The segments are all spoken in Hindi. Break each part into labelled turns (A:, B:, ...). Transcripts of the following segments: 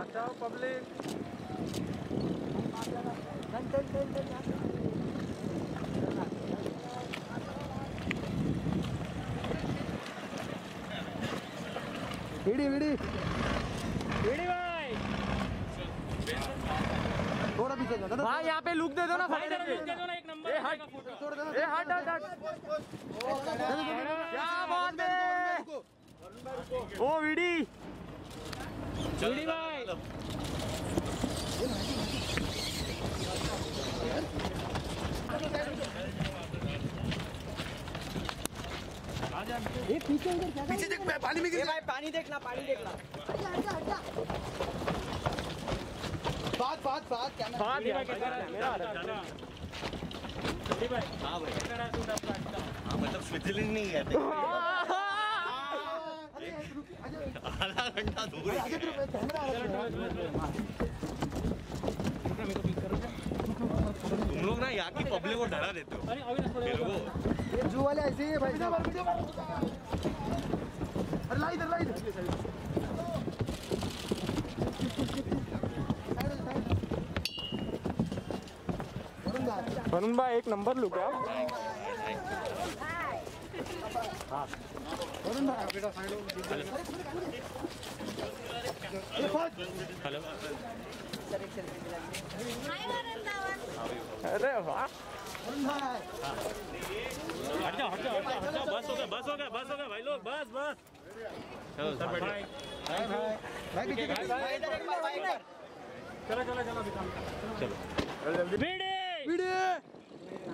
A: बचाओ पब्लिक।
B: विडी विडी।
A: वीडी भाई।
B: थोड़ा पीछे जा दादा
A: भाई यहाँ पे लुक दे दो ना भाई लुक दे दो ना एक नंबर ए हट।
B: छोड़ दे
A: ए हट हट हट। क्या बात है? ओ वीडी। वीडी भाई।
B: पीछे उधर क्या पीछे देख पानी में गिर
C: भाई पानी देखना पानी देखना
B: बात बात बात क्या
A: बात यार मेरा आ रहा है
D: हाँ मतलब स्विट्जरलैंड नहीं गए थे आधा घंटा दूर ही। तुम लोग ना यहाँ की पब्लिक को डरा देते हो। मेरे को
B: ये जू वाले ऐसे ही है भाई। साहब अरे ला इधर वरुण
A: भाई एक नंबर लुक है
D: हेलो
E: हाय
A: अरे वाह
D: हट जाओ हट जाओ हट जाओ बस हो गया बस हो गया बस हो गया भाई लोग बस बस चलो। सर
B: भाई भाई भाई
C: भाई इधर एक बार
D: चलो
A: वीडी
B: वीडियो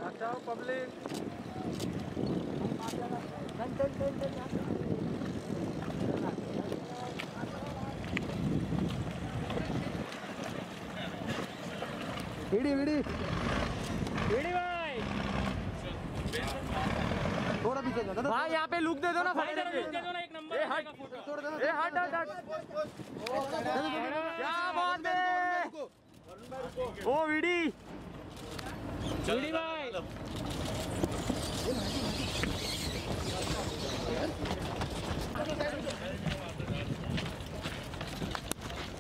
A: बचाओ पब्लिक
B: वीडी वीडी
A: वीडी भाई
B: थोड़ा पीछे जा दादा
A: भाई यहाँ पे लुक दे दो ना भाई लुक दे दो ना एक नंबर ए हट।
B: छोड़ दे
A: ए हट हट हट। क्या बात है ओ वीडी। वीडी भाई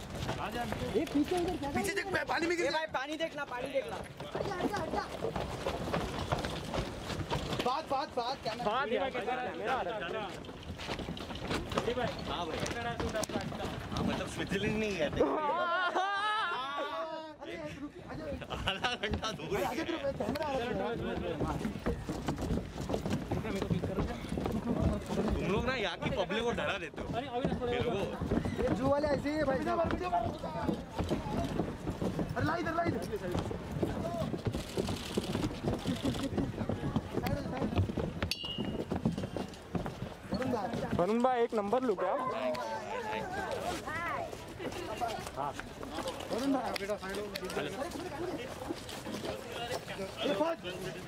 B: पीछे उधर क्या पीछे देख मैं पानी में गिर
C: भाई पानी देखना पानी देखना
B: बात बात बात क्या
A: बात मेरा रहा है
D: हाँ भाई। हाँ मतलब स्विट्जरलैंड नहीं गए थे आधा घंटा दूर ही गए। तुम लोग ना यहाँ की पब्लिक को डरा देते हो। मेरे को
B: जू वाले ऐसे ही है भाई। अरे ला इधर ला वरुण
A: भाई एक नंबर लुक है।
B: वरुण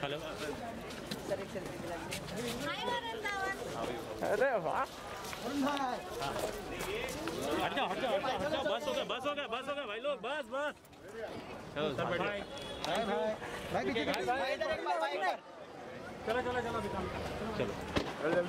D: हेलो।
A: अरे वाह
D: हट जाओ हट जाओ हट जाओ बस हो गया बस हो गया बस हो गया भाई लोग बस बस चलो सर बैठो
B: भाई भाई भाई पीछे
C: भाई इधर एक भाई इधर
D: चलो